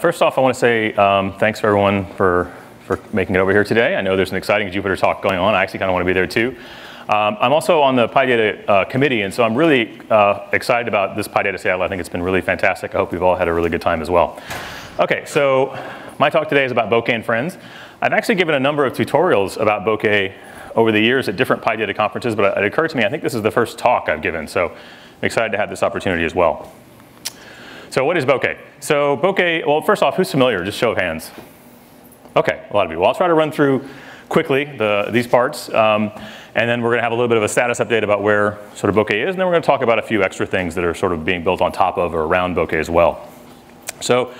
First off, I want to say um, thanks for everyone for, for making it over here today. I know there's an exciting Jupyter talk going on. I actually kind of want to be there too. Um, I'm also on the PyData uh, committee, and so I'm really uh, excited about this PyData Seattle. I think it's been really fantastic. I hope you've all had a really good time as well. Okay, so my talk today is about Bokeh and Friends. I've actually given a number of tutorials about Bokeh over the years at different PyData conferences, but it occurred to me I think this is the first talk I've given, so I'm excited to have this opportunity as well. So what is bokeh? So bokeh, well, first off, who's familiar? Just show of hands. Okay, a lot of you. Well, I'll try to run through quickly the, these parts. Um, and then we're going to have a little bit of a status update about where sort of bokeh is. And then we're going to talk about a few extra things that are sort of being built on top of or around bokeh as well. So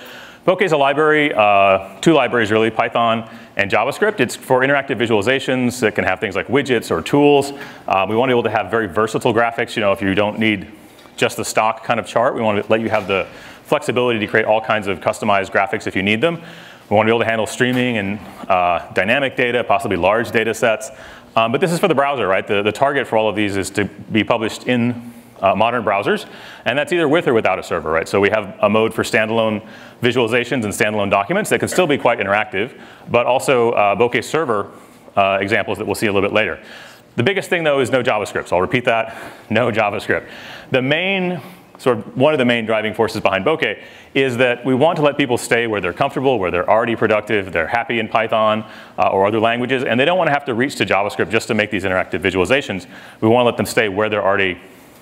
Bokeh is a library, uh, two libraries really, Python and JavaScript. It's for interactive visualizations that can have things like widgets or tools. Uh, we want to be able to have very versatile graphics. You know, if you don't need just the stock kind of chart. We want to let you have the flexibility to create all kinds of customized graphics if you need them. We want to be able to handle streaming and uh, dynamic data, possibly large data sets. Um, but this is for the browser, right? The, the target for all of these is to be published in uh, modern browsers, and that's either with or without a server, right? So we have a mode for standalone visualizations and standalone documents that can still be quite interactive, but also uh, Bokeh server uh, examples that we'll see a little bit later. The biggest thing though is no JavaScript. So I'll repeat that, no JavaScript. The main, sort of one of the main driving forces behind Bokeh is that we want to let people stay where they're comfortable, where they're already productive, they're happy in Python uh, or other languages, and they don't want to have to reach to JavaScript just to make these interactive visualizations. We want to let them stay where they're already you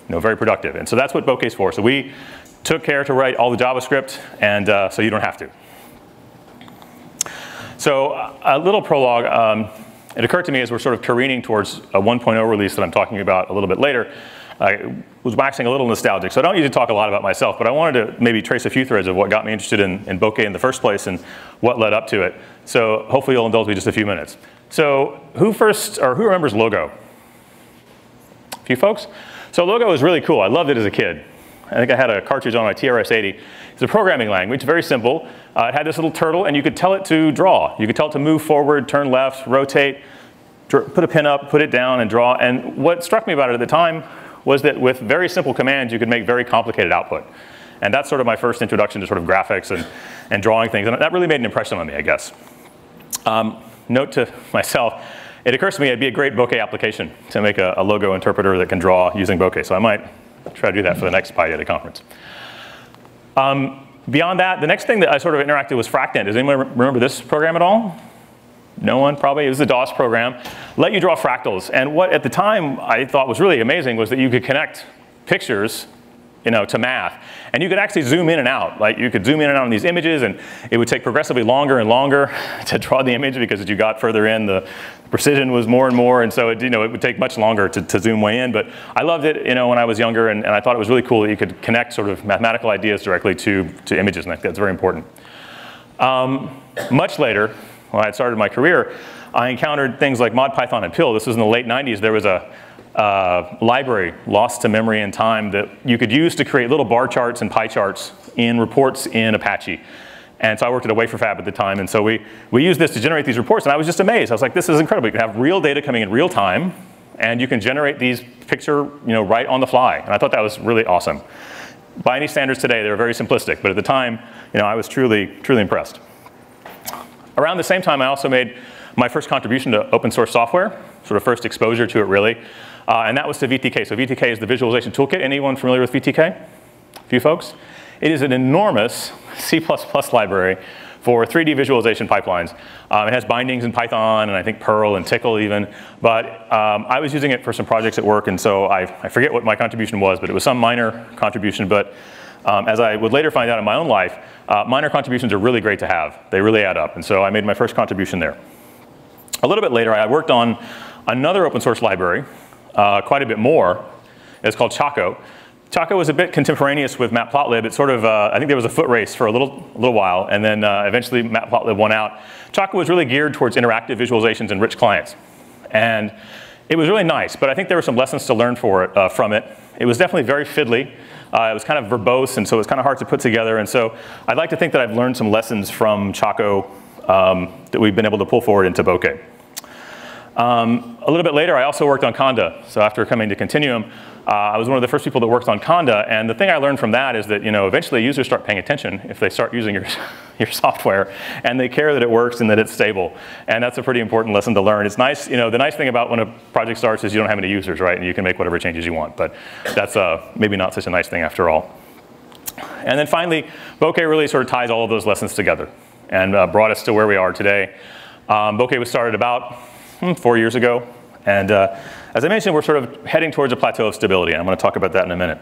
know, very productive. And so that's what Bokeh is for. So we took care to write all the JavaScript, and uh, so you don't have to. So a little prologue. Um, it occurred to me as we're sort of careening towards a 1.0 release that I'm talking about a little bit later, I was waxing a little nostalgic. So I don't usually talk a lot about myself, but I wanted to maybe trace a few threads of what got me interested in, in bokeh in the first place and what led up to it. So hopefully you'll indulge me just a few minutes. So who first, or who remembers Logo? A few folks? So Logo is really cool. I loved it as a kid. I think I had a cartridge on my TRS-80. It's a programming language, very simple. Uh, it had this little turtle, and you could tell it to draw. You could tell it to move forward, turn left, rotate, put a pin up, put it down, and draw. And what struck me about it at the time was that with very simple commands, you could make very complicated output. And that's sort of my first introduction to sort of graphics and, and drawing things. And that really made an impression on me, I guess. Um, note to myself, it occurs to me it'd be a great bokeh application to make a, a logo interpreter that can draw using bokeh. So I might try to do that for the next PyData conference. Um, beyond that, the next thing that I sort of interacted was Fractint. Does anyone remember this program at all? No one probably. It was a DOS program. Let you draw fractals. And what at the time I thought was really amazing was that you could connect pictures you know, to math. And you could actually zoom in and out. Like you could zoom in and out on these images and it would take progressively longer and longer to draw the image because as you got further in, the precision was more and more. And so it, you know, it would take much longer to, to zoom way in. But I loved it you know, when I was younger and, and I thought it was really cool that you could connect sort of mathematical ideas directly to, to images. And that's very important. Um, much later, when I started my career, I encountered things like Mod Python and PIL. This was in the late 90s. There was a uh, library lost to memory and time that you could use to create little bar charts and pie charts in reports in Apache. And so I worked at a wafer fab at the time, and so we, we used this to generate these reports, and I was just amazed. I was like, this is incredible. You can have real data coming in real time, and you can generate these picture you know, right on the fly. And I thought that was really awesome. By any standards today, they were very simplistic, but at the time, you know, I was truly, truly impressed. Around the same time, I also made my first contribution to open source software, sort of first exposure to it really, uh, and that was to VTK. So VTK is the visualization toolkit. Anyone familiar with VTK? A few folks? It is an enormous C++ library for 3D visualization pipelines. Um, it has bindings in Python and I think Perl and Tcl even, but um, I was using it for some projects at work and so I, I, forget what my contribution was, but it was some minor contribution, but um, as I would later find out in my own life, uh, minor contributions are really great to have. They really add up. And so I made my first contribution there. A little bit later, I worked on another open source library, uh, quite a bit more. It's called Chaco. Chaco was a bit contemporaneous with Matplotlib. It sort of, uh, I think there was a foot race for a little, a little while, and then uh, eventually Matplotlib won out. Chaco was really geared towards interactive visualizations and rich clients. And it was really nice, but I think there were some lessons to learn for it, uh, from it. It was definitely very fiddly. Uh, it was kind of verbose, and so it was kind of hard to put together. And so I'd like to think that I've learned some lessons from Chaco um, that we've been able to pull forward into Bokeh. Um, a little bit later, I also worked on Conda. So after coming to Continuum, uh, I was one of the first people that worked on Conda, and the thing I learned from that is that you know eventually users start paying attention if they start using your, your software, and they care that it works and that it's stable, and that's a pretty important lesson to learn. It's nice, you know, the nice thing about when a project starts is you don't have any users, right, and you can make whatever changes you want, but that's uh, maybe not such a nice thing after all. And then finally, Bokeh really sort of ties all of those lessons together and uh, brought us to where we are today. Um, Bokeh was started about four years ago, and uh, as I mentioned, we're sort of heading towards a plateau of stability, and I'm going to talk about that in a minute.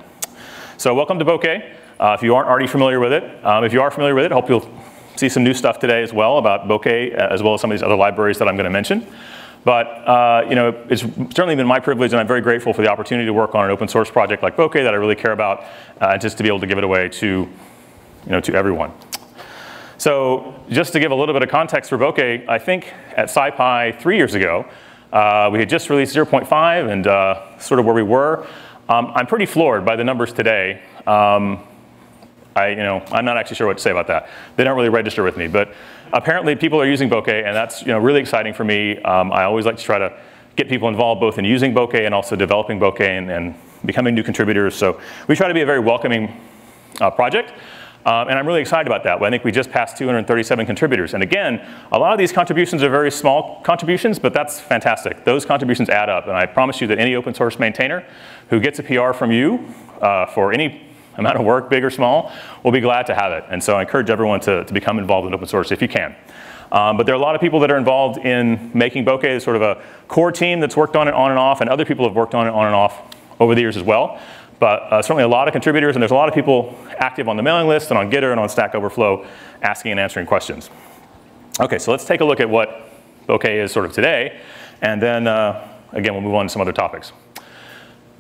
So welcome to Bokeh. Uh, if you aren't already familiar with it, um, if you are familiar with it, I hope you'll see some new stuff today as well about Bokeh, as well as some of these other libraries that I'm going to mention. But uh, you know, it's certainly been my privilege, and I'm very grateful for the opportunity to work on an open source project like Bokeh that I really care about, uh, just to be able to give it away to, you know, to everyone. So just to give a little bit of context for Bokeh, I think at SciPy three years ago, uh, we had just released 0.5 and uh, sort of where we were. Um, I'm pretty floored by the numbers today. Um, I, you know, I'm not actually sure what to say about that. They don't really register with me, but apparently people are using Bokeh, and that's you know, really exciting for me. Um, I always like to try to get people involved both in using Bokeh and also developing Bokeh and, and becoming new contributors. So we try to be a very welcoming uh, project. Um, and I'm really excited about that. I think we just passed 237 contributors. And again, a lot of these contributions are very small contributions, but that's fantastic. Those contributions add up. And I promise you that any open source maintainer who gets a PR from you uh, for any amount of work, big or small, will be glad to have it. And so I encourage everyone to, to become involved in open source if you can. Um, but there are a lot of people that are involved in making Bokeh sort of a core team that's worked on it on and off, and other people have worked on it on and off over the years as well. But uh, certainly a lot of contributors, and there's a lot of people active on the mailing list and on Gitter and on Stack Overflow asking and answering questions. Okay, so let's take a look at what Bokeh is sort of today, and then uh, again, we'll move on to some other topics.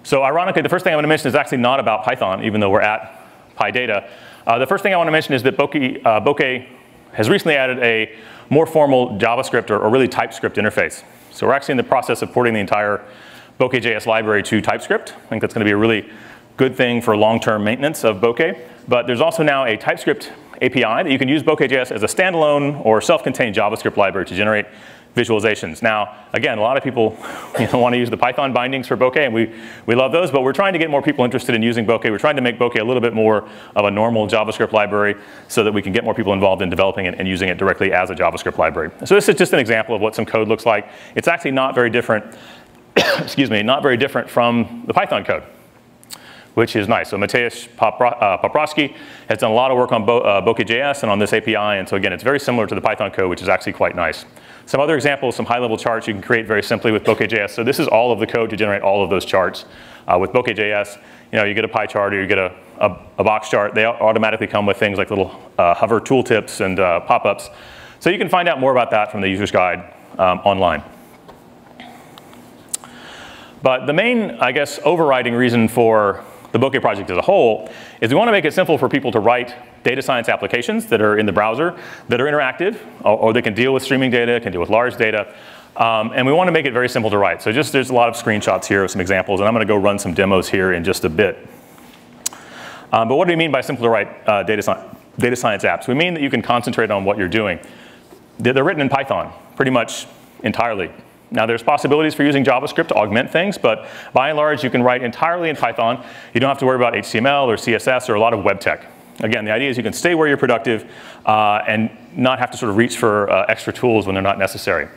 So ironically, the first thing I'm going to mention is actually not about Python, even though we're at PyData. Uh, the first thing I want to mention is that Bokeh, uh, Bokeh has recently added a more formal JavaScript or, or, really TypeScript interface. So we're actually in the process of porting the entire Bokeh.js library to TypeScript. I think that's going to be a really good thing for long-term maintenance of Bokeh. But there's also now a TypeScript API that you can use Bokeh.js as a standalone or self-contained JavaScript library to generate visualizations. Now, again, a lot of people you know, want to use the Python bindings for Bokeh, and we, we love those, but we're trying to get more people interested in using Bokeh. We're trying to make Bokeh a little bit more of a normal JavaScript library so that we can get more people involved in developing it and using it directly as a JavaScript library. So this is just an example of what some code looks like. It's actually not very different, excuse me, not very different from the Python code which is nice. So Mateusz uh, Paprocki has done a lot of work on Bo uh, Bokeh.js and on this API, and so again, it's very similar to the Python code, which is actually quite nice. Some other examples, some high-level charts you can create very simply with Bokeh.js. So this is all of the code to generate all of those charts. Uh, with Bokeh.js, you know, you get a pie chart or you get a, a, a box chart. They automatically come with things like little uh, hover tooltips and uh, pop-ups. So you can find out more about that from the user's guide um, online. But the main, I guess, overriding reason for the Bokeh project as a whole, is we want to make it simple for people to write data science applications that are in the browser, that are interactive, or, or they can deal with streaming data, can deal with large data. Um, and we want to make it very simple to write. So just there's a lot of screenshots here of some examples, and I'm going to go run some demos here in just a bit. Um, but what do we mean by simple to write uh, data, data science apps? We mean that you can concentrate on what you're doing. They're written in Python, pretty much entirely. Now there's possibilities for using JavaScript to augment things, but by and large you can write entirely in Python. You don't have to worry about HTML or CSS or a lot of web tech. Again, the idea is you can stay where you're productive uh, and not have to sort of reach for uh, extra tools when they're not necessary.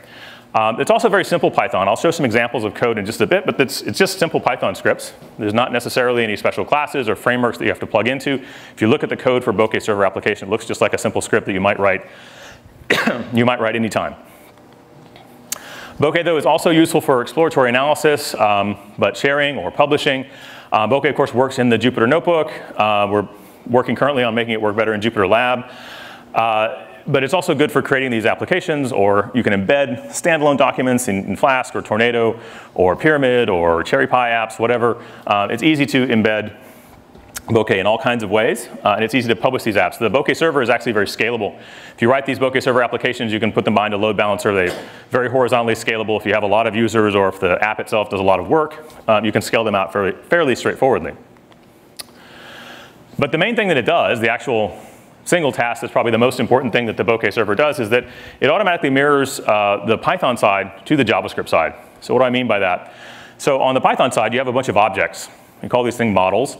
Um, it's also very simple Python. I'll show some examples of code in just a bit, but it's, it's just simple Python scripts. There's not necessarily any special classes or frameworks that you have to plug into. If you look at the code for Bokeh server application, it looks just like a simple script that you might write, you might write anytime. Bokeh, though, is also useful for exploratory analysis, um, but sharing or publishing. Uh, Bokeh, of course, works in the Jupyter Notebook. Uh, we're working currently on making it work better in Jupyter Lab. Uh, but it's also good for creating these applications, or you can embed standalone documents in, in Flask or Tornado or Pyramid or CherryPy apps, whatever. Uh, it's easy to embed Bokeh in all kinds of ways, uh, and it's easy to publish these apps. The Bokeh server is actually very scalable. If you write these Bokeh server applications, you can put them behind a load balancer. They're very horizontally scalable. If you have a lot of users or if the app itself does a lot of work, um, you can scale them out fairly, fairly straightforwardly. But the main thing that it does, the actual single task that's probably the most important thing that the Bokeh server does is that it automatically mirrors uh, the Python side to the JavaScript side. So what do I mean by that? So on the Python side, you have a bunch of objects. We call these things models.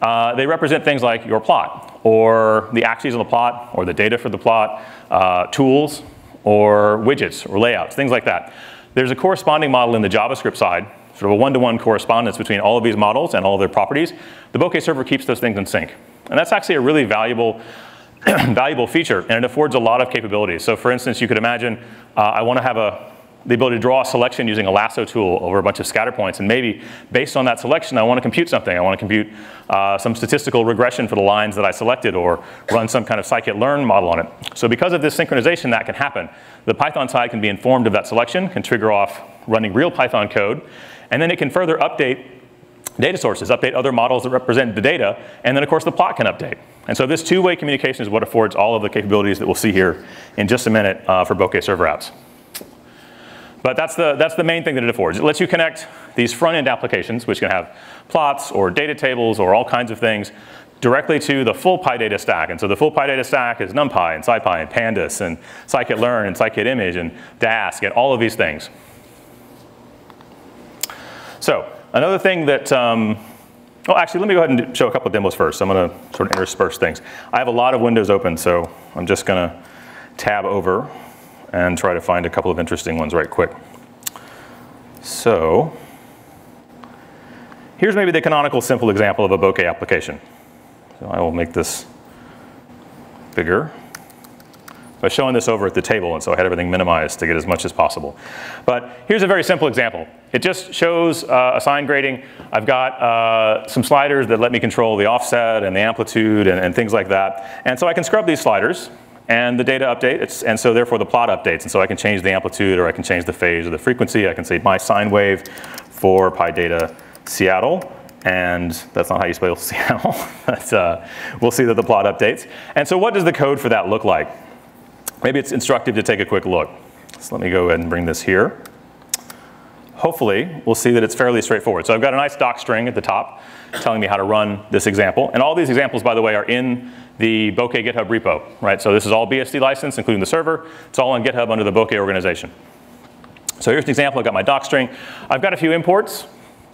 Uh, they represent things like your plot, or the axes of the plot, or the data for the plot, uh, tools, or widgets, or layouts, things like that. There's a corresponding model in the JavaScript side, sort of a one-to-one -one correspondence between all of these models and all of their properties. The Bokeh server keeps those things in sync. And that's actually a really valuable, valuable feature, and it affords a lot of capabilities. So for instance, you could imagine uh, I want to have a, the ability to draw a selection using a lasso tool over a bunch of scatter points. And maybe based on that selection, I want to compute something. I want to compute uh, some statistical regression for the lines that I selected or run some kind of scikit-learn model on it. So because of this synchronization, that can happen. The Python side can be informed of that selection, can trigger off running real Python code, and then it can further update data sources, update other models that represent the data, and then of course the plot can update. And so this two-way communication is what affords all of the capabilities that we'll see here in just a minute uh, for Bokeh server apps. But that's the, that's the main thing that it affords. It lets you connect these front-end applications, which can have plots or data tables or all kinds of things, directly to the full PyData stack. And so the full PyData stack is NumPy and SciPy and Pandas and scikit-learn and scikit-image and Dask and all of these things. So Another thing that, um, well, actually, let me go ahead and show a couple of demos first. I'm going to sort of intersperse things. I have a lot of windows open, so I'm just going to tab over and try to find a couple of interesting ones right quick. So here's maybe the canonical simple example of a bokeh application. So I will make this bigger by showing this over at the table, and so I had everything minimized to get as much as possible. But here's a very simple example. It just shows uh, a sine grading. I've got uh, some sliders that let me control the offset and the amplitude and, and, things like that. And so I can scrub these sliders, and the data updates, and so therefore the plot updates. And so I can change the amplitude, or I can change the phase or the frequency. I can say my sine wave for PyData Seattle, and that's not how you spell Seattle. but uh, we'll see that the plot updates. And so what does the code for that look like? maybe it's instructive to take a quick look. So let me go ahead and bring this here. Hopefully, we'll see that it's fairly straightforward. So I've got a nice doc string at the top telling me how to run this example. And all these examples, by the way, are in the Bokeh GitHub repo, right? So this is all BSD license, including the server. It's all on GitHub under the Bokeh organization. So here's an example. I've got my doc string. I've got a few imports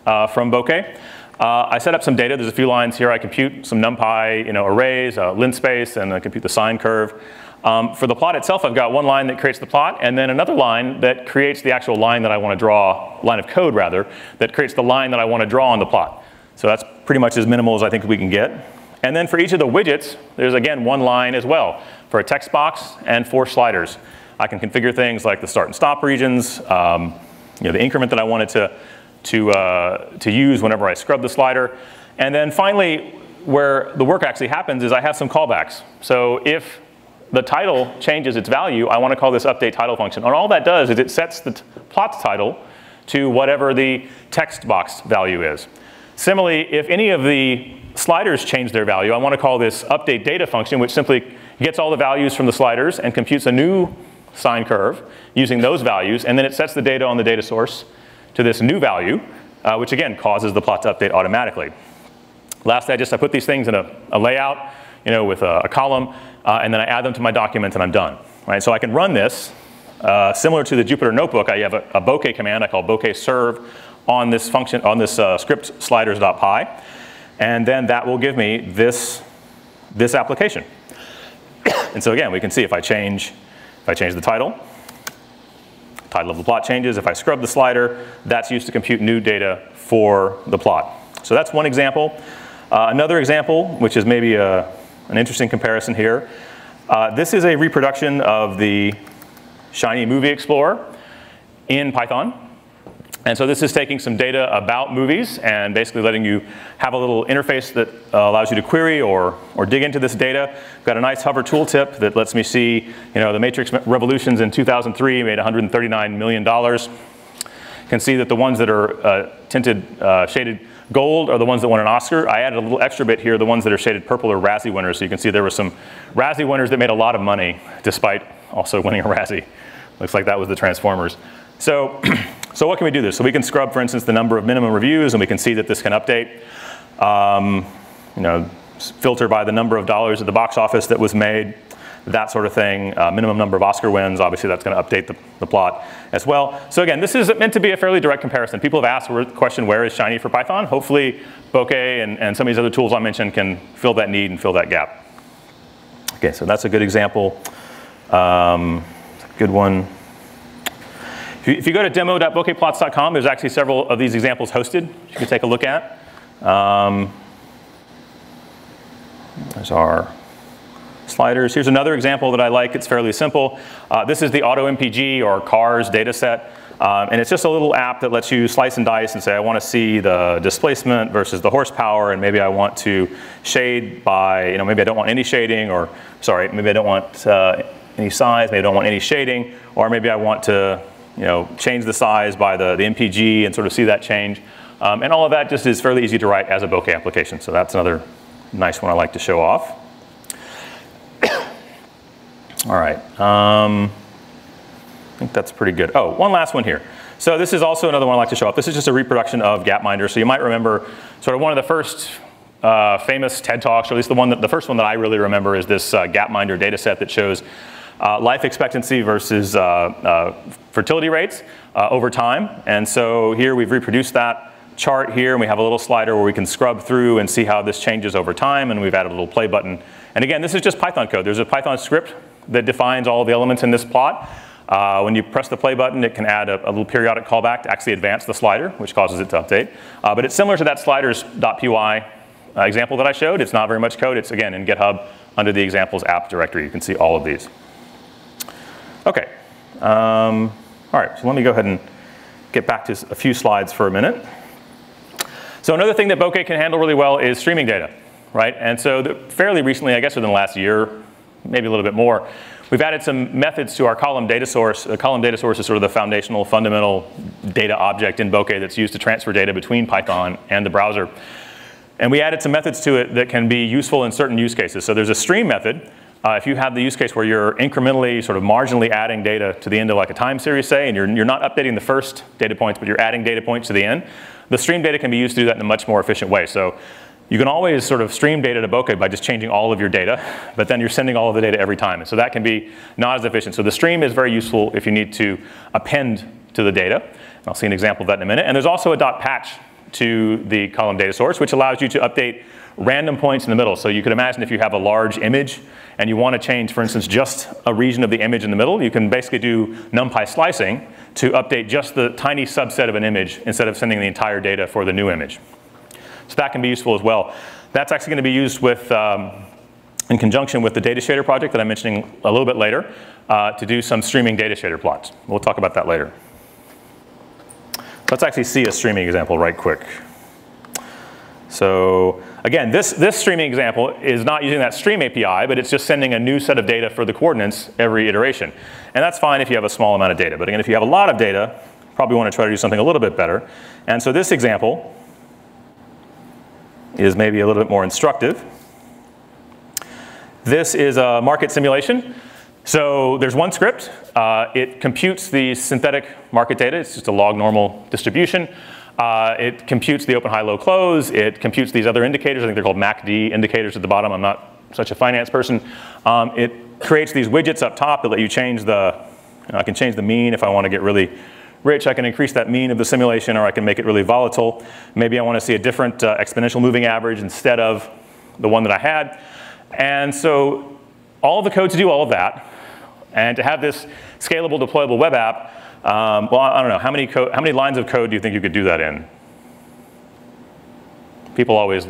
uh, from Bokeh. Uh, I set up some data. There's a few lines here. I compute some NumPy you know, arrays, uh, linspace, and I compute the sine curve. Um, for the plot itself, I've got one line that creates the plot, and then another line that creates the actual line that I want to draw, line of code rather, that creates the line that I want to draw on the plot. So that's pretty much as minimal as I think we can get. And then for each of the widgets, there's again one line as well for a text box and four sliders. I can configure things like the start and stop regions, um, you know, the increment that I wanted to, to, uh, to use whenever I scrub the slider. And then finally, where the work actually happens is I have some callbacks. So if the title changes its value, I want to call this update title function. And all that does is it sets the plot title to whatever the text box value is. Similarly, if any of the sliders change their value, I want to call this update data function, which simply gets all the values from the sliders and computes a new sine curve using those values, and then it sets the data on the data source to this new value, uh, which again causes the plot to update automatically. Lastly, I just I put these things in a, a layout, you know, with a, a column, uh, and then I add them to my document and I'm done. Right? So I can run this uh, similar to the Jupyter Notebook. I have a, a bokeh command I call bokeh serve on this function on this uh, script sliders.py, and then that will give me this this application. and so again, we can see if I change if I change the title, title of the plot changes. If I scrub the slider, that's used to compute new data for the plot. So that's one example. Uh, another example, which is maybe a an interesting comparison here. Uh, this is a reproduction of the Shiny Movie Explorer in Python. And so this is taking some data about movies and basically letting you have a little interface that uh, allows you to query or, or dig into this data. Got a nice hover tooltip that lets me see, you know, the Matrix Revolutions in 2003 made $139 million. You can see that the ones that are uh, tinted, uh, shaded Gold are the ones that won an Oscar. I added a little extra bit here, the ones that are shaded purple are Razzie winners. So you can see there were some Razzie winners that made a lot of money despite also winning a Razzie. Looks like that was the Transformers. So, so what can we do this? So we can scrub, for instance, the number of minimum reviews, and we can see that this can update. Um, you know, filter by the number of dollars at the box office that was made, that sort of thing. Uh, minimum number of Oscar wins, obviously that's going to update the, the, plot as well. So again, this is meant to be a fairly direct comparison. People have asked the question, where is Shiny for Python? Hopefully Bokeh and, and some of these other tools I mentioned can fill that need and fill that gap. Okay, so that's a good example. Um, good one. If you, go to demo.bokehplots.com, there's actually several of these examples hosted you can take a look at. Um, there's our sliders. Here's another example that I like. It's fairly simple. Uh, this is the AutoMPG or CARS data set. Um, and it's just a little app that lets you slice and dice and say, I want to see the displacement versus the horsepower, and maybe I want to shade by, you know, maybe I don't want any shading, or sorry, maybe I don't want uh, any size, maybe I don't want any shading, or maybe I want to, you know, change the size by the, the MPG and sort of see that change. Um, and all of that just is fairly easy to write as a bokeh application. So that's another nice one I like to show off. All right. Um, I think that's pretty good. Oh, one last one here. So this is also another one I like to show up. This is just a reproduction of Gapminder. So you might remember sort of one of the first uh, famous TED Talks, or at least the one that, the first one that I really remember is this uh, Gapminder data set that shows uh, life expectancy versus uh, uh, fertility rates uh, over time. And so here we've reproduced that chart here, and we have a little slider where we can scrub through and see how this changes over time, and we've added a little play button. And again, this is just Python code. There's a Python script that defines all the elements in this plot. Uh, when you press the play button, it can add a, a, little periodic callback to actually advance the slider, which causes it to update. Uh, but it's similar to that sliders.py uh, example that I showed. It's not very much code. It's, again, in GitHub under the examples app directory. You can see all of these. OK. Um, all right, so let me go ahead and get back to a few slides for a minute. So another thing that Bokeh can handle really well is streaming data, right? And so the, fairly recently, I guess within the last year, maybe a little bit more. We've added some methods to our column data source. The column data source is sort of the foundational, fundamental data object in Bokeh that's used to transfer data between Python and the browser. And we added some methods to it that can be useful in certain use cases. So there's a stream method. Uh, if you have the use case where you're incrementally, sort of marginally adding data to the end of like a time series, say, and you're, you're not updating the first data points, but you're adding data points to the end, the stream data can be used to do that in a much more efficient way. So you can always sort of stream data to Bokeh by just changing all of your data, but then you're sending all of the data every time. And so that can be not as efficient. So the stream is very useful if you need to append to the data. I'll see an example of that in a minute. And there's also a dot patch to the column data source, which allows you to update random points in the middle. So you could imagine if you have a large image and you want to change, for instance, just a region of the image in the middle, you can basically do NumPy slicing to update just the tiny subset of an image instead of sending the entire data for the new image. So that can be useful as well. That's actually going to be used with, um, in conjunction with the Datashader project that I'm mentioning a little bit later uh, to do some streaming Datashader plots. We'll talk about that later. Let's actually see a streaming example right quick. So again, this, this streaming example is not using that stream API, but it's just sending a new set of data for the coordinates every iteration. And that's fine if you have a small amount of data. But again, if you have a lot of data, probably want to try to do something a little bit better. And so this example is maybe a little bit more instructive. This is a market simulation. So there's one script. Uh, it computes the synthetic market data. It's just a log normal distribution. Uh, it computes the open, high, low, close. It computes these other indicators. I think they're called MACD indicators at the bottom. I'm not such a finance person. Um, it creates these widgets up top that let you change the, I can change the mean if I want to get really rich, I can increase that mean of the simulation or I can make it really volatile. Maybe I want to see a different uh, exponential moving average instead of the one that I had. And so all the code to do all of that and to have this scalable deployable web app, um, well, I don't know, how many, how many lines of code do you think you could do that in? People always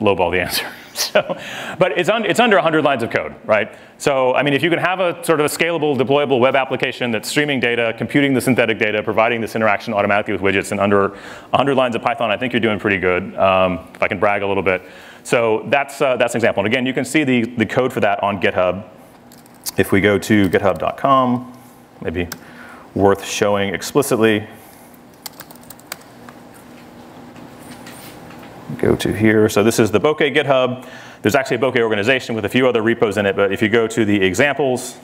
lowball the answer. So, but it's, un, it's under 100 lines of code, right? So, I mean, if you can have a sort of a scalable, deployable web application that's streaming data, computing the synthetic data, providing this interaction automatically with widgets in under 100 lines of Python, I think you're doing pretty good, um, if I can brag a little bit. So that's, uh, that's an example. And again, you can see the, the code for that on GitHub. If we go to github.com, maybe worth showing explicitly. Go to here. So this is the Bokeh GitHub. There's actually a Bokeh organization with a few other repos in it, but if you go to the examples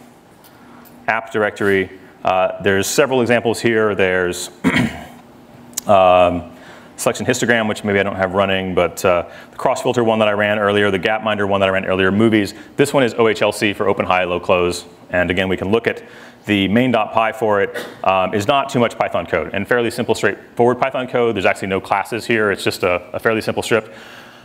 app directory, uh, there's several examples here. There's um, selection histogram, which maybe I don't have running, but uh, the cross filter one that I ran earlier, the Gapminder one that I ran earlier, movies. This one is OHLC for open, high, low, close. And again, we can look at the main.py for it um, is not too much Python code and fairly simple, straightforward Python code. There's actually no classes here. It's just a, a fairly simple script.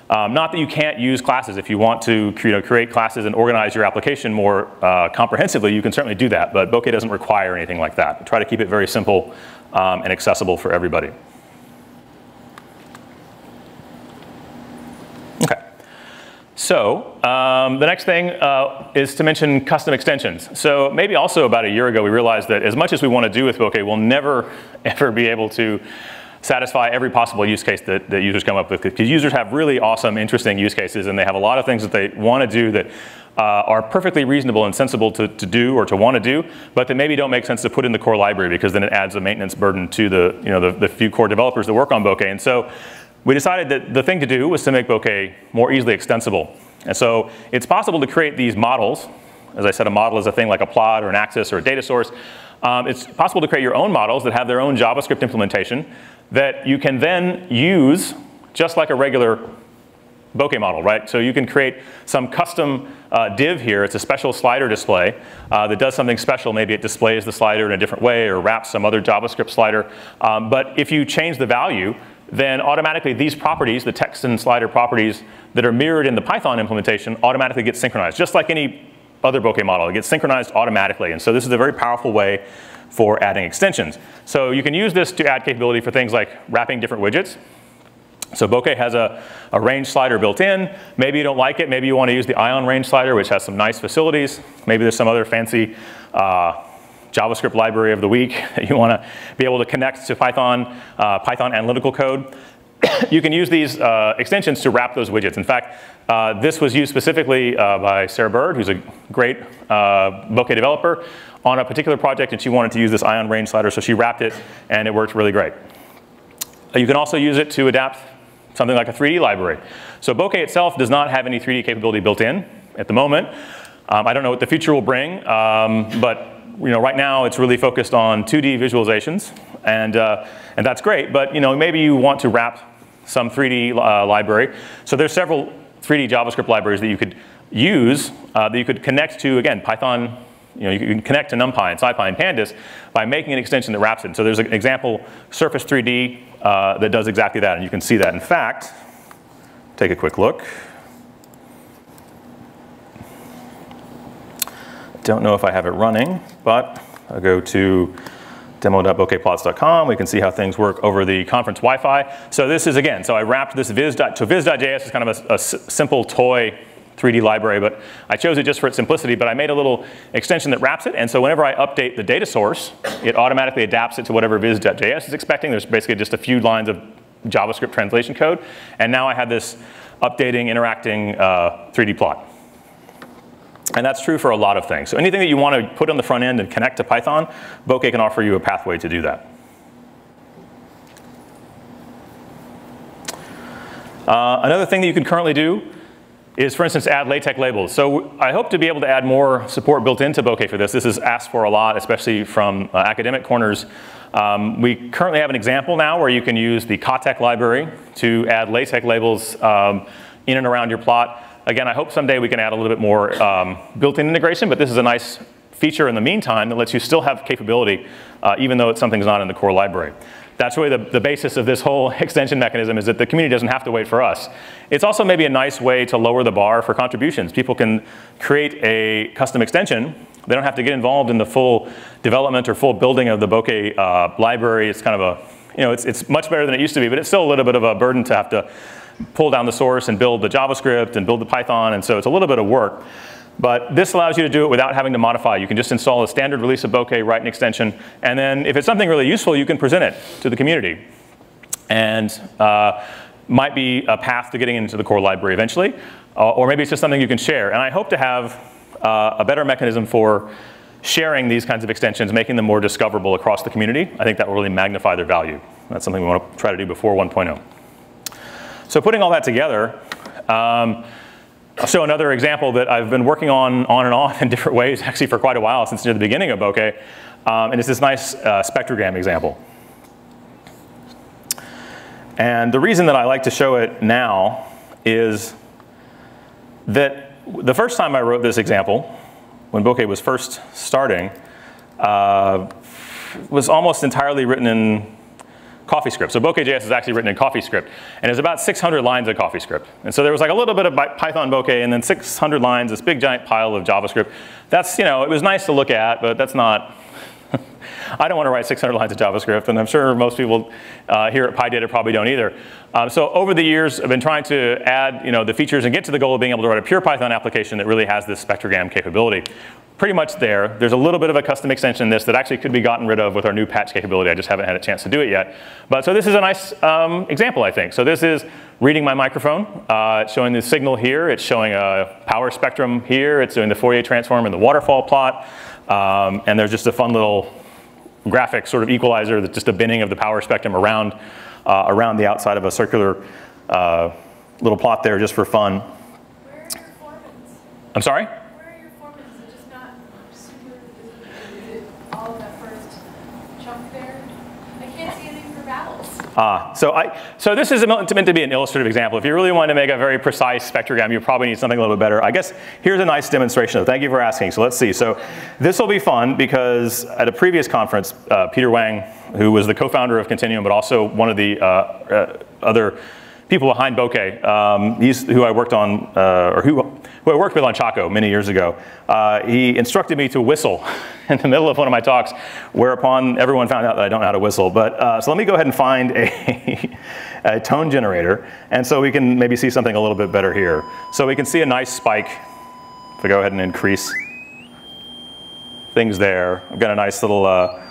Um, not that you can't use classes. If you want to you know, create classes and organize your application more uh, comprehensively, you can certainly do that. But Bokeh doesn't require anything like that. try to keep it very simple um, and accessible for everybody. So um, the next thing uh, is to mention custom extensions. So maybe also about a year ago, we realized that as much as we want to do with Bokeh, we'll never, ever be able to satisfy every possible use case that, that users come up with. Because users have really awesome, interesting use cases, and they have a lot of things that they want to do that uh, are perfectly reasonable and sensible to, to do or to want to do, but that maybe don't make sense to put in the core library because then it adds a maintenance burden to the, you know, the, the few core developers that work on Bokeh. And so we decided that the thing to do was to make Bokeh more easily extensible. And so it's possible to create these models. As I said, a model is a thing like a plot or an axis or a data source. Um, it's possible to create your own models that have their own JavaScript implementation that you can then use just like a regular bokeh model, right? So you can create some custom uh, div here. It's a special slider display uh, that does something special. Maybe it displays the slider in a different way or wraps some other JavaScript slider. Um, but if you change the value, then automatically these properties, the text and slider properties that are mirrored in the Python implementation automatically get synchronized, just like any other bokeh model. It gets synchronized automatically. And so this is a very powerful way for adding extensions. So you can use this to add capability for things like wrapping different widgets. So Bokeh has a, a range slider built in. Maybe you don't like it. Maybe you want to use the Ion range slider, which has some nice facilities. Maybe there's some other fancy uh, JavaScript library of the week that you want to be able to connect to Python, uh, Python analytical code. you can use these uh, extensions to wrap those widgets. In fact, uh, this was used specifically uh, by Sarah Bird, who's a great uh, Bokeh developer on a particular project and she wanted to use this ion range slider, so she wrapped it and it worked really great. Uh, you can also use it to adapt something like a 3D library. So Bokeh itself does not have any 3D capability built in at the moment. Um, I don't know what the future will bring, um, but you know, right now it's really focused on 2D visualizations, and, uh, and that's great, but you know, maybe you want to wrap some 3D uh, library. So there's several 3D JavaScript libraries that you could use, uh, that you could connect to, again, Python you know, you can connect to NumPy and SciPy and Pandas by making an extension that wraps it. So there's an example, Surface 3D, uh, that does exactly that, and you can see that. In fact, take a quick look. Don't know if I have it running, but I'll go to demo.bokehplots.com. We can see how things work over the conference Wi-Fi. So this is, again, so I wrapped this viz. So vis.js is kind of a, a simple toy 3D library, but I chose it just for its simplicity, but I made a little extension that wraps it, and so whenever I update the data source, it automatically adapts it to whatever vis.js is expecting. There's basically just a few lines of JavaScript translation code, and now I have this updating, interacting uh, 3D plot. And that's true for a lot of things. So anything that you want to put on the front end and connect to Python, Bokeh can offer you a pathway to do that. Uh, another thing that you can currently do is, for instance, add LaTeX labels. So I hope to be able to add more support built into Bokeh for this. This is asked for a lot, especially from uh, academic corners. Um, we currently have an example now where you can use the KaTeX library to add LaTeX labels um, in and around your plot. Again, I hope someday we can add a little bit more um, built-in integration, but this is a nice feature in the meantime that lets you still have capability, uh, even though it's something's not in the core library. That's really the, the basis of this whole extension mechanism is that the community doesn't have to wait for us. It's also maybe a nice way to lower the bar for contributions. People can create a custom extension. They don't have to get involved in the full development or full building of the Bokeh uh, library. It's kind of a, you know, it's, it's much better than it used to be, but it's still a little bit of a burden to have to pull down the source and build the JavaScript and build the Python, and so it's a little bit of work. But this allows you to do it without having to modify. You can just install a standard release of Bokeh, write an extension, and then if it's something really useful, you can present it to the community. And uh, might be a path to getting into the core library eventually, uh, or maybe it's just something you can share. And I hope to have uh, a better mechanism for sharing these kinds of extensions, making them more discoverable across the community. I think that will really magnify their value. That's something we want to try to do before 1.0. So putting all that together, um, I'll show another example that I've been working on on and off in different ways actually for quite a while since near the beginning of Bokeh. Um, and it's this nice uh, spectrogram example. And the reason that I like to show it now is that the first time I wrote this example, when Bokeh was first starting, uh, was almost entirely written in CoffeeScript. So Bokeh.js is actually written in CoffeeScript. And it's about 600 lines of CoffeeScript. And so there was like a little bit of Python Bokeh and then 600 lines, this big giant pile of JavaScript. That's, you know, it was nice to look at, but that's not, I don't want to write 600 lines of JavaScript, and I'm sure most people uh, here at PyData probably don't either. Um, so over the years, I've been trying to add you know, the features and get to the goal of being able to write a pure Python application that really has this spectrogram capability pretty much there. There's a little bit of a custom extension in this that actually could be gotten rid of with our new patch capability. I just haven't had a chance to do it yet. But so this is a nice um, example, I think. So this is reading my microphone. Uh, it's showing the signal here. It's showing a power spectrum here. It's doing the Fourier transform and the waterfall plot. Um, and there's just a fun little graphic sort of equalizer that's just a binning of the power spectrum around, uh, around the outside of a circular uh, little plot there just for fun. I'm sorry? Ah, so, I, so this is meant to be an illustrative example. If you really want to make a very precise spectrogram, you probably need something a little bit better. I guess here's a nice demonstration. Though. Thank you for asking. So let's see. So this will be fun because at a previous conference, uh, Peter Wang, who was the co-founder of Continuum, but also one of the uh, uh, other people behind Bokeh, um, who I worked on, uh, or who, who I worked with on Chaco many years ago. Uh, he instructed me to whistle in the middle of one of my talks, whereupon everyone found out that I don't know how to whistle. But uh, so let me go ahead and find a, a tone generator, and so we can maybe see something a little bit better here. So we can see a nice spike. If I go ahead and increase things there, I've got a nice little, uh,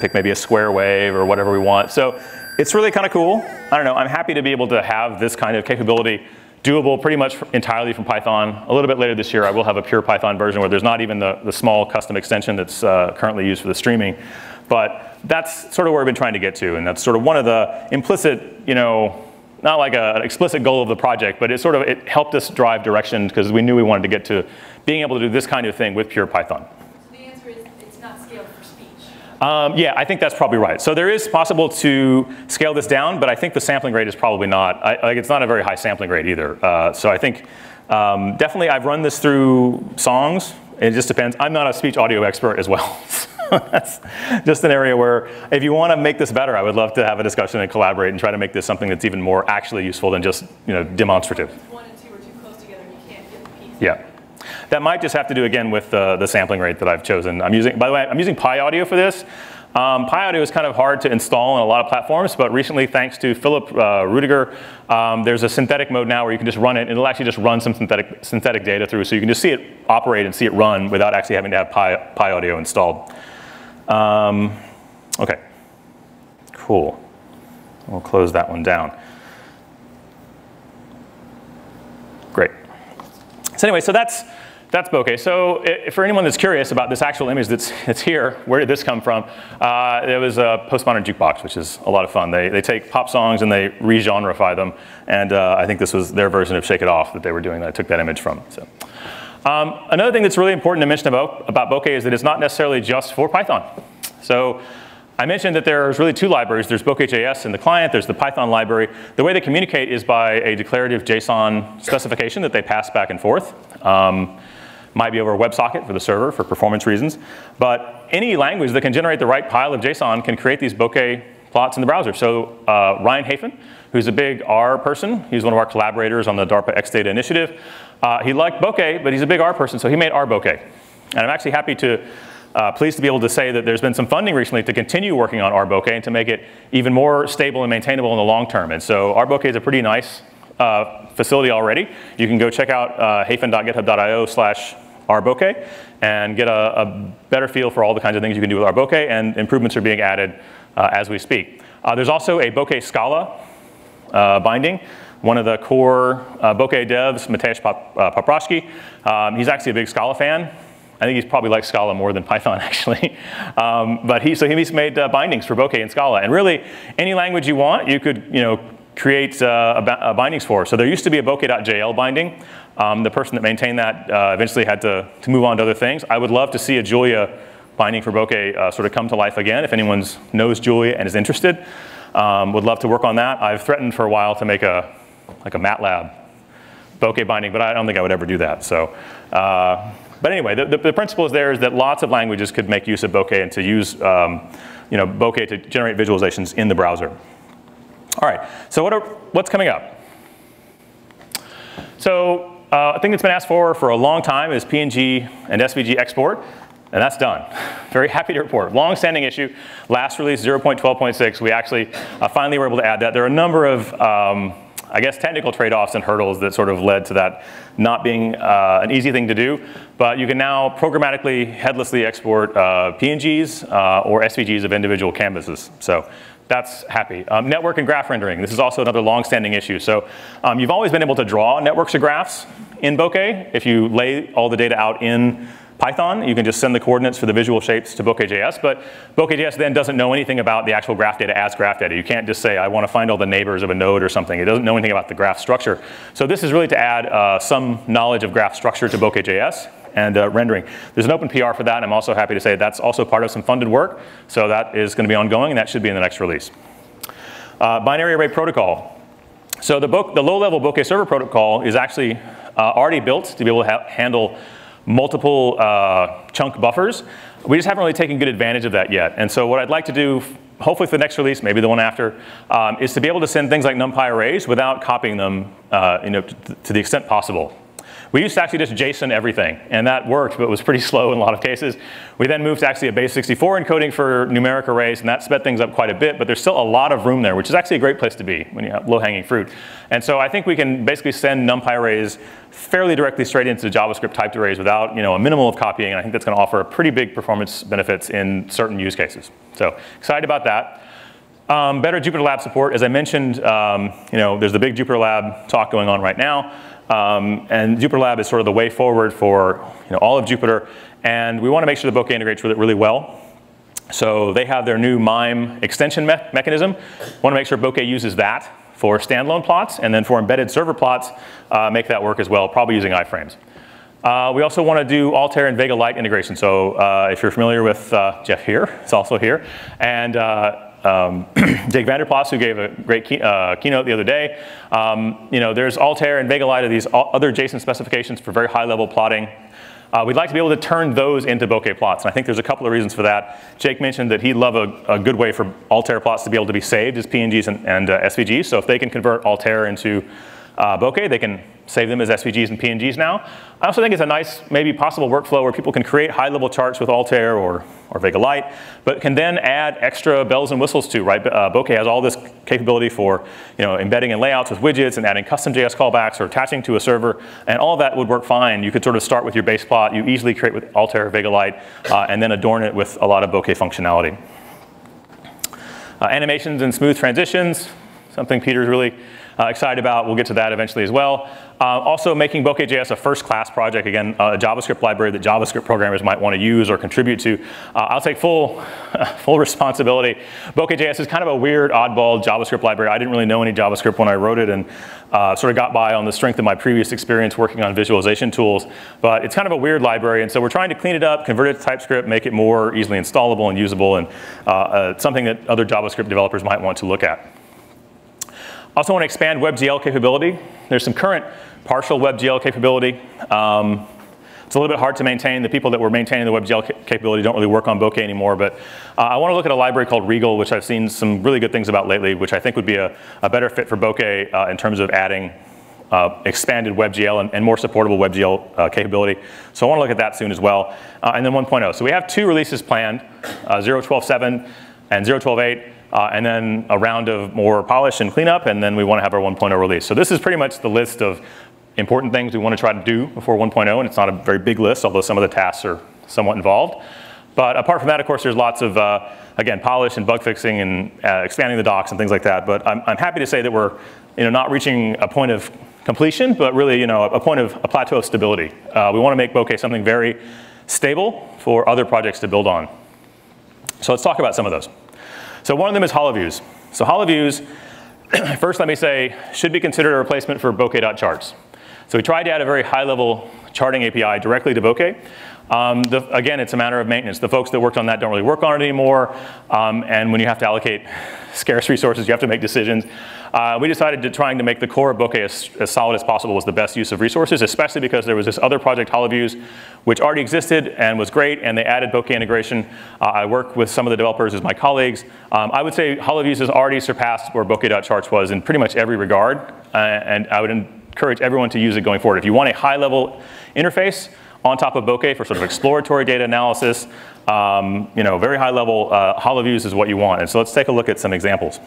pick maybe a square wave or whatever we want. So it's really kind of cool. I don't know, I'm happy to be able to have this kind of capability doable pretty much entirely from Python. A little bit later this year, I will have a pure Python version where there's not even the, the small custom extension that's uh, currently used for the streaming. But that's sort of where I've been trying to get to, and that's sort of one of the implicit, you know, not like a, an explicit goal of the project, but it sort of it helped us drive direction because we knew we wanted to get to being able to do this kind of thing with pure Python. Um, yeah, I think that's probably right. So there is possible to scale this down, but I think the sampling rate is probably not, I, like it's not a very high sampling rate either. Uh, so I think um, definitely I've run this through songs. It just depends. I'm not a speech audio expert as well. that's just an area where if you want to make this better, I would love to have a discussion and collaborate and try to make this something that's even more actually useful than just you know demonstrative. Yeah. That might just have to do again with the, the sampling rate that I've chosen. I'm using, by the way, I'm using PyAudio for this. Um, PyAudio is kind of hard to install on a lot of platforms, but recently, thanks to Philipp uh, Rudiger, um, there's a synthetic mode now where you can just run it. And it'll actually just run some synthetic, synthetic data through, so you can just see it operate and see it run without actually having to have Pi, PyAudio installed. Um, okay, cool. We'll close that one down. Great. So anyway, so that's that's bokeh. So for anyone that's curious about this actual image that's, that's here, where did this come from? Uh, it was a postmodern jukebox, which is a lot of fun. They, they take pop songs and they re-genreify them. And uh, I think this was their version of Shake It Off that they were doing that I took that image from. So. Um, another thing that's really important to mention about, about bokeh is that it's not necessarily just for Python. So I mentioned that there's really two libraries. There's Bokeh.js in the client, there's the Python library. The way they communicate is by a declarative JSON specification that they pass back and forth. Um, might be over a WebSocket for the server for performance reasons. But any language that can generate the right pile of JSON can create these bokeh plots in the browser. So uh, Ryan Hafen, who's a big R person, he's one of our collaborators on the DARPA XData initiative. Uh, he liked bokeh, but he's a big R person, so he made R bokeh. And I'm actually happy to, uh, pleased to be able to say that there's been some funding recently to continue working on R bokeh and to make it even more stable and maintainable in the long term. And so R bokeh is a pretty nice uh, facility already. You can go check out uh, hafen.github.io slash rbokeh and get a, a, better feel for all the kinds of things you can do with rbokeh, and improvements are being added uh, as we speak. Uh, there's also a bokeh Scala uh, binding. One of the core uh, bokeh devs, Mateusz Pop, uh, um, he's actually a big Scala fan. I think he's probably likes Scala more than Python, actually. Um, but he, so he's made uh, bindings for Bokeh and Scala. And really, any language you want, you could you know, create uh, a, a bindings for. So there used to be a bokeh.jl binding. Um, the person that maintained that uh, eventually had to, to move on to other things. I would love to see a Julia binding for Bokeh uh, sort of come to life again if anyone knows Julia and is interested. Um, would love to work on that. I've threatened for a while to make a, like a MATLAB bokeh binding, but I don't think I would ever do that. So, uh, but anyway, the, the, the, principle is there is that lots of languages could make use of bokeh and to use um, you know, bokeh to generate visualizations in the browser. All right, so what are, what's coming up? So uh, a thing that's been asked for for a long time is PNG and SVG export, and that's done. Very happy to report. Long-standing issue. Last release 0.12.6, we actually uh, finally were able to add that. There are a number of um, I guess, technical trade-offs and hurdles that sort of led to that not being uh, an easy thing to do. But you can now programmatically, headlessly export uh, PNGs uh, or SVGs of individual canvases. So that's happy. Um, network and graph rendering. This is also another long-standing issue. So um, you've always been able to draw networks of graphs in Bokeh if you lay all the data out in Python. You can just send the coordinates for the visual shapes to Bokeh.js, but Bokeh.js then doesn't know anything about the actual graph data as graph data. You can't just say, I want to find all the neighbors of a node or something. It doesn't know anything about the graph structure. So this is really to add uh, some knowledge of graph structure to Bokeh.js and uh, rendering. There's an open PR for that, and I'm also happy to say that's also part of some funded work. So that is going to be ongoing, and that should be in the next release. Uh, binary array protocol. So the, the low-level Bokeh server protocol is actually uh, already built to be able to handle multiple uh, chunk buffers. We just haven't really taken good advantage of that yet. And so what I'd like to do, hopefully for the next release, maybe the one after, um, is to be able to send things like NumPy arrays without copying them uh, you know, to, to the extent possible. We used to actually just JSON everything, and that worked, but was pretty slow in a lot of cases. We then moved to actually a base 64 encoding for numeric arrays, and that sped things up quite a bit, but there's still a lot of room there, which is actually a great place to be when you have low-hanging fruit. And so I think we can basically send NumPy arrays fairly directly straight into JavaScript typed arrays without you know, a minimal of copying, and I think that's going to offer pretty big performance benefits in certain use cases. So excited about that. Um, better Jupyter Lab support. As I mentioned, um, you know, there's the big Jupyter Lab talk going on right now. Um, and Jupyter Lab is sort of the way forward for you know, all of Jupyter. And we want to make sure the Bokeh integrates with it really well. So they have their new MIME extension me mechanism. want to make sure Bokeh uses that for standalone plots, and then for embedded server plots, uh, make that work as well, probably using iframes. Uh, we also want to do Altair and Vega Lite integration. So uh, if you're familiar with uh, Jeff Heer, it's also here, and uh, um, Jake Vanderplas, who gave a great key, uh, keynote the other day. Um, you know, there's Altair and Vega Lite these other JSON specifications for very high level plotting. Uh, we'd like to be able to turn those into bokeh plots, and I think there's a couple of reasons for that. Jake mentioned that he'd love a, a good way for Altair plots to be able to be saved as PNGs and, and uh, SVGs, so if they can convert Altair into uh, bokeh. They can save them as SVGs and PNGs now. I also think it's a nice, maybe possible workflow where people can create high-level charts with Altair or, or Vega Lite, but can then add extra bells and whistles to, right? Uh, bokeh has all this capability for you know, embedding in layouts with widgets and adding custom JS callbacks or attaching to a server, and all that would work fine. You could sort of start with your base plot, you easily create with Altair or Vega Lite, uh, and then adorn it with a lot of bokeh functionality. Uh, animations and smooth transitions, something Peter's really uh, excited about. We'll get to that eventually as well. Uh, also making Bokeh.js a first-class project, again, a JavaScript library that JavaScript programmers might want to use or contribute to. Uh, I'll take full, full responsibility. Bokeh.js is kind of a weird, oddball JavaScript library. I didn't really know any JavaScript when I wrote it and uh, sort of got by on the strength of my previous experience working on visualization tools. But it's kind of a weird library, and so we're trying to clean it up, convert it to TypeScript, make it more easily installable and usable, and uh, uh, something that other JavaScript developers might want to look at. Also want to expand WebGL capability. There's some current partial WebGL capability. Um, it's a little bit hard to maintain. The people that were maintaining the WebGL capability don't really work on Bokeh anymore, but uh, I want to look at a library called regl, which I've seen some really good things about lately, which I think would be a, a better fit for Bokeh uh, in terms of adding uh, expanded WebGL and, and, more supportable WebGL uh, capability. So I want to look at that soon as well. Uh, and then 1.0. So we have two releases planned, uh, 0.12.7 and 0.12.8 uh, and then a round of more polish and cleanup, and then we want to have our 1.0 release. So this is pretty much the list of important things we want to try to do before 1.0, and it's not a very big list, although some of the tasks are somewhat involved. But apart from that, of course, there's lots of, uh, again, polish and bug fixing and uh, expanding the docs and things like that. But I'm, I'm happy to say that we're you know, not reaching a point of completion, but really you know, a point of a plateau of stability. Uh, we want to make Bokeh something very stable for other projects to build on. So let's talk about some of those. So one of them is HoloViews. So HoloViews, first let me say, should be considered a replacement for bokeh.charts. So we tried to add a very high level charting API directly to Bokeh. Um, the, again, it's a matter of maintenance. The folks that worked on that don't really work on it anymore. Um, and when you have to allocate scarce resources, you have to make decisions. Uh, we decided to trying to make the core of Bokeh as, as, solid as possible was the best use of resources, especially because there was this other project, HoloViews, which already existed and was great, and they added Bokeh integration. Uh, I work with some of the developers as my colleagues. Um, I would say HoloViews has already surpassed where Bokeh.charts was in pretty much every regard, uh, and I would encourage everyone to use it going forward. If you want a high-level interface, on top of Bokeh for sort of exploratory data analysis. Um, you know, very high level uh, HoloViews is what you want. And so let's take a look at some examples.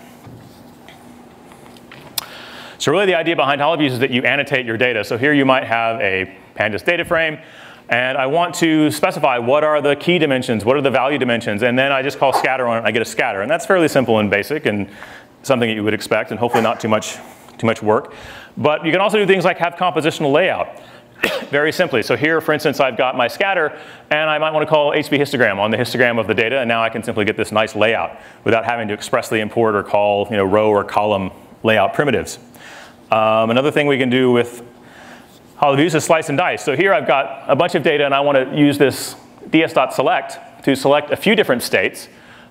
So really the idea behind HoloViews is that you annotate your data. So here you might have a pandas data frame, and I want to specify what are the key dimensions, what are the value dimensions, and then I just call scatter on it, I get a scatter. And that's fairly simple and basic and something that you would expect and hopefully not too much, too much work. But you can also do things like have compositional layout. very simply. So here, for instance, I've got my scatter, and I might want to call hv histogram on the histogram of the data, and now I can simply get this nice layout without having to expressly import or call you know, row or column layout primitives. Um, another thing we can do with HoloViews is slice and dice. So here I've got a bunch of data, and I want to use this ds.select to select a few different states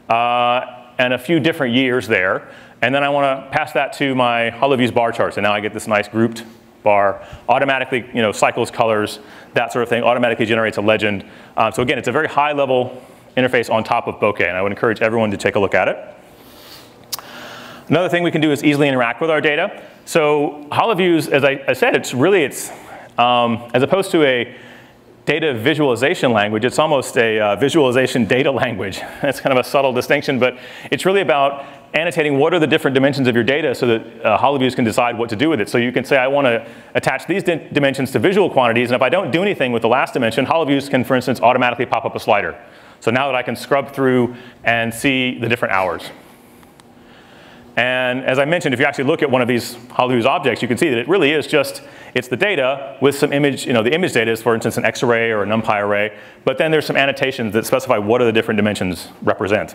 uh, and a few different years there. And then I want to pass that to my HoloViews bar charts, and now I get this nice grouped bar, automatically you know, cycles colors, that sort of thing, automatically generates a legend. Um, so again, it's a very high level interface on top of Bokeh, and I would encourage everyone to take a look at it. Another thing we can do is easily interact with our data. So HoloViews, as I, I said, it's really, it's, um, as opposed to a data visualization language, it's almost a uh, visualization data language. That's kind of a subtle distinction, but it's really about annotating what are the different dimensions of your data so that uh, HoloViews can decide what to do with it. So you can say, I want to attach these di dimensions to visual quantities, and if I don't do anything with the last dimension, HoloViews can, for instance, automatically pop up a slider. So now that I can scrub through and see the different hours. And as I mentioned, if you actually look at one of these HoloViews objects, you can see that it really is just, it's the data with some image, you know, the image data is, for instance, an xarray or a NumPy array, but then there's some annotations that specify what are the different dimensions represent.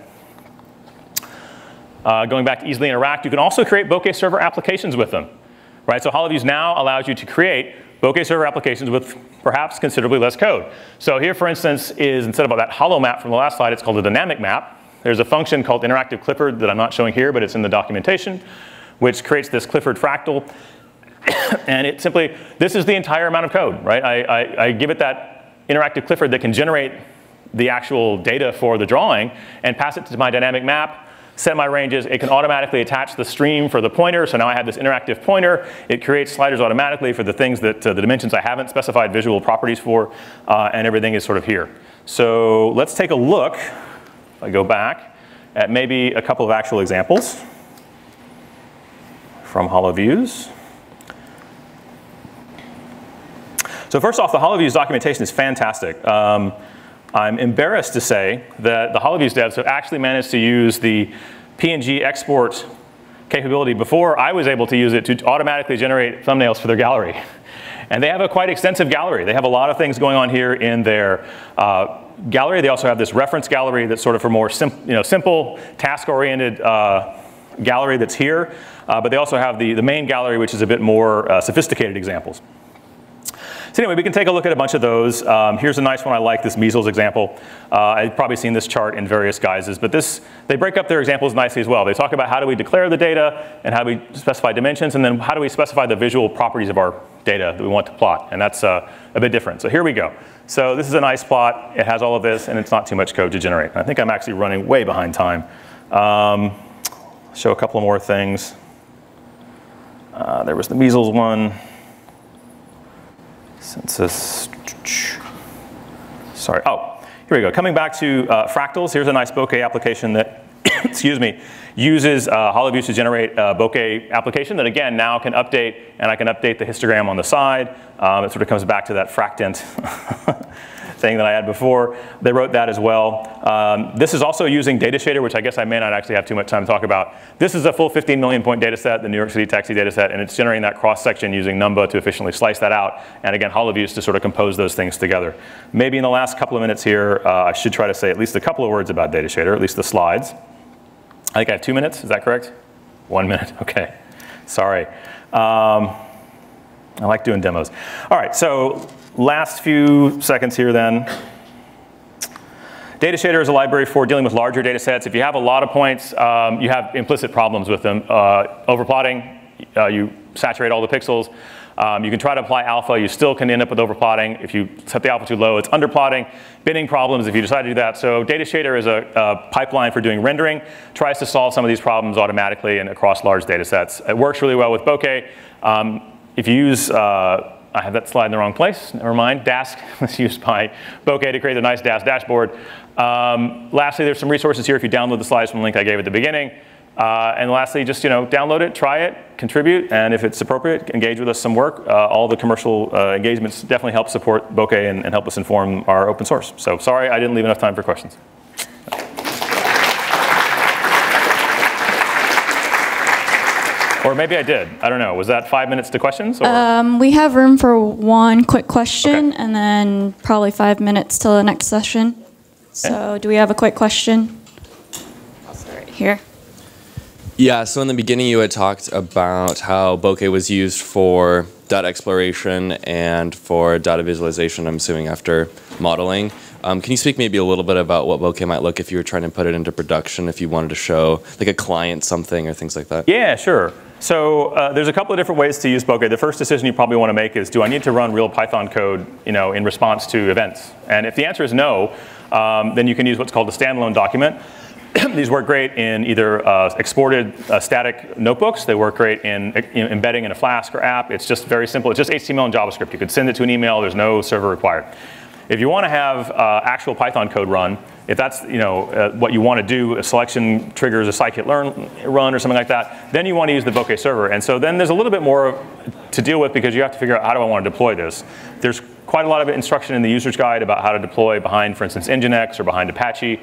Uh, going back to easily interact, you can also create Bokeh server applications with them. Right? So HoloViews now allows you to create Bokeh server applications with perhaps considerably less code. So here, for instance, is instead of that HoloMap from the last slide, it's called a dynamic map. There's a function called interactive Clifford that I'm not showing here, but it's in the documentation, which creates this Clifford fractal. and it simply, this is the entire amount of code, right? I, I, I give it that interactive Clifford that can generate the actual data for the drawing and pass it to my dynamic map set my ranges. It can automatically attach the stream for the pointer. So now I have this interactive pointer. It creates sliders automatically for the things that uh, the dimensions I haven't specified visual properties for, uh, and everything is sort of here. So let's take a look, I go back, at maybe a couple of actual examples from HoloViews. So first off, the HoloViews documentation is fantastic. Um, I'm embarrassed to say that the HoloViews devs have actually managed to use the PNG export capability before I was able to use it to automatically generate thumbnails for their gallery. And they have a quite extensive gallery. They have a lot of things going on here in their uh, gallery. They also have this reference gallery that's sort of for more you know, simple, task-oriented uh, gallery that's here. Uh, but they also have the, the main gallery, which is a bit more uh, sophisticated examples. So anyway, we can take a look at a bunch of those. Um, here's a nice one I like, this measles example. Uh, I've probably seen this chart in various guises, but this, they break up their examples nicely as well. They talk about how do we declare the data and how do we specify dimensions, and then how do we specify the visual properties of our data that we want to plot, and that's uh, a bit different. So here we go. So this is a nice plot. It has all of this, and it's not too much code to generate. I think I'm actually running way behind time. Um, show a couple more things. Uh, there was the measles one. Census. Sorry. Oh, here we go. Coming back to uh, fractals, here's a nice bokeh application that, excuse me, uses uh, HoloViews to generate a bokeh application that again now can update, and I can update the histogram on the side. Um, it sort of comes back to that Fractint thing that I had before. They wrote that as well. Um, this is also using Datashader, which I guess I may not actually have too much time to talk about. This is a full 15 million point data set, the New York City taxi data set, and it's generating that cross section using Numba to efficiently slice that out. And again, HoloViews to sort of compose those things together. Maybe in the last couple of minutes here, uh, I should try to say at least a couple of words about Data Datashader, at least the slides. I think I have two minutes, is that correct? One minute, okay. Sorry. Um, I like doing demos. All right, so last few seconds here then. Datashader is a library for dealing with larger data sets. If you have a lot of points, um, you have implicit problems with them. Uh, overplotting, uh, you saturate all the pixels. Um, you can try to apply alpha. You still can end up with overplotting. If you set the alpha too low, it's underplotting. Binning problems if you decide to do that. So Datashader is a, a, pipeline for doing rendering. Tries to solve some of these problems automatically and across large data sets. It works really well with Bokeh. Um, if you use uh, I have that slide in the wrong place. Never mind. Dask was used by Bokeh to create a nice Dask dashboard. Um, lastly, there's some resources here if you download the slides from the link I gave at the beginning. Uh, and lastly, just you know, download it, try it, contribute, and if it's appropriate, engage with us some work. Uh, all the commercial uh, engagements definitely help support Bokeh and, and help us inform our open source. So sorry I didn't leave enough time for questions. Or maybe I did. I don't know. Was that five minutes to questions? Um, we have room for one quick question okay. and then probably five minutes till the next session. So okay. do we have a quick question? Right here. Yeah, so in the beginning you had talked about how Bokeh was used for data exploration and for data visualization, I'm assuming after modeling. Um, can you speak maybe a little bit about what Bokeh might look if you were trying to put it into production, if you wanted to show like a client something or things like that? Yeah, sure. So uh, there's a couple of different ways to use Bokeh. The first decision you probably want to make is, do I need to run real Python code you know, in response to events? And if the answer is no, um, then you can use what's called a standalone document. These work great in either uh, exported uh, static notebooks. They work great in, in, embedding in a Flask or app. It's just very simple. It's just HTML and JavaScript. You could send it to an email. There's no server required. If you want to have uh, actual Python code run, if that's you know uh, what you want to do, a selection triggers a scikit-learn run or something like that, then you want to use the Bokeh server. And so then there's a little bit more to deal with because you have to figure out how do I want to deploy this. There's quite a lot of instruction in the user's guide about how to deploy behind, for instance, Nginx or behind Apache.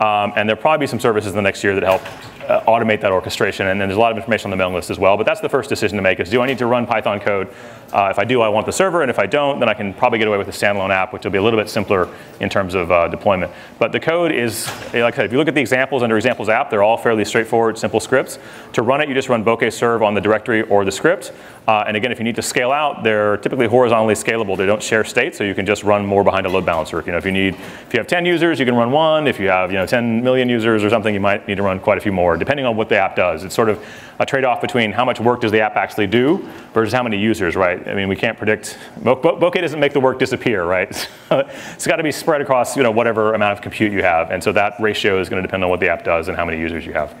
Um, and there'll probably be some services in the next year that help uh, automate that orchestration. And then there's a lot of information on the mailing list as well. But that's the first decision to make is do I need to run Python code? Uh, if I do, I want the server. And if I don't, then I can probably get away with a standalone app, which will be a little bit simpler in terms of uh, deployment. But the code is, like I said, if you look at the examples under examples app, they're all fairly straightforward, simple scripts. To run it, you just run bokeh serve on the directory or the script. Uh, and again, if you need to scale out, they're typically horizontally scalable. They don't share state, so you can just run more behind a load balancer. You know, if you need, if you have 10 users, you can run one. If you have, you know, 10 million users or something, you might need to run quite a few more, depending on what the app does. It's sort of a trade-off between how much work does the app actually do versus how many users, right? I mean, we can't predict, Bokeh doesn't make the work disappear, right? it's got to be spread across, you know, whatever amount of compute you have. And so that ratio is going to depend on what the app does and how many users you have.